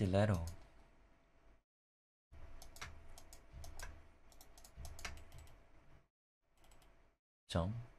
stiletto. Jump.